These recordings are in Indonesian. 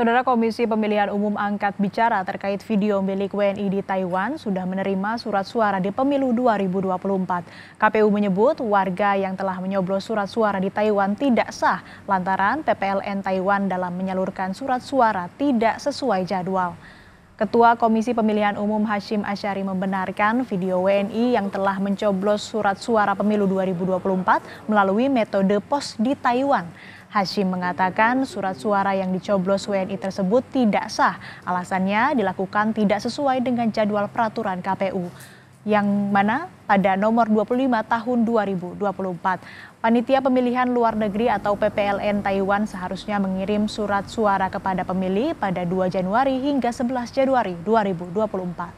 Saudara Komisi Pemilihan Umum angkat bicara terkait video milik WNI di Taiwan sudah menerima surat suara di pemilu 2024. KPU menyebut warga yang telah menyoblos surat suara di Taiwan tidak sah lantaran PPLN Taiwan dalam menyalurkan surat suara tidak sesuai jadwal. Ketua Komisi Pemilihan Umum Hashim Asyari membenarkan video WNI yang telah mencoblos surat suara pemilu 2024 melalui metode pos di Taiwan. Hashim mengatakan surat suara yang dicoblos WNI tersebut tidak sah. Alasannya dilakukan tidak sesuai dengan jadwal peraturan KPU yang mana pada nomor 25 tahun 2024. Panitia Pemilihan Luar Negeri atau PPLN Taiwan seharusnya mengirim surat suara kepada pemilih pada 2 Januari hingga 11 Januari 2024.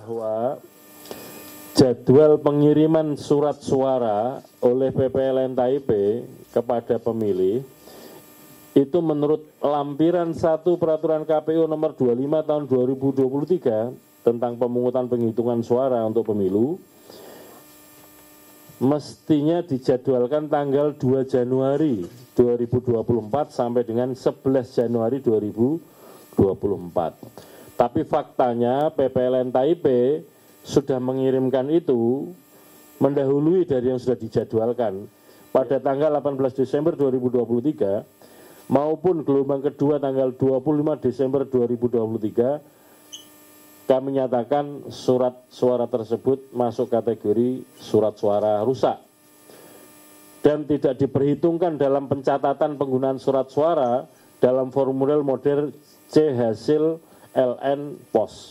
Bahwa jadwal pengiriman surat suara oleh PPLN Taipei kepada pemilih itu menurut lampiran 1 peraturan KPU nomor 25 tahun 2023 tentang pemungutan penghitungan suara untuk pemilu mestinya dijadwalkan tanggal 2 Januari 2024 sampai dengan 11 Januari 2024. Tapi faktanya PPLN Taipei sudah mengirimkan itu mendahului dari yang sudah dijadwalkan pada tanggal 18 Desember 2023 maupun gelombang kedua tanggal 25 Desember 2023 kami nyatakan surat suara tersebut masuk kategori surat suara rusak dan tidak diperhitungkan dalam pencatatan penggunaan surat suara dalam formulir model C hasil LN POS.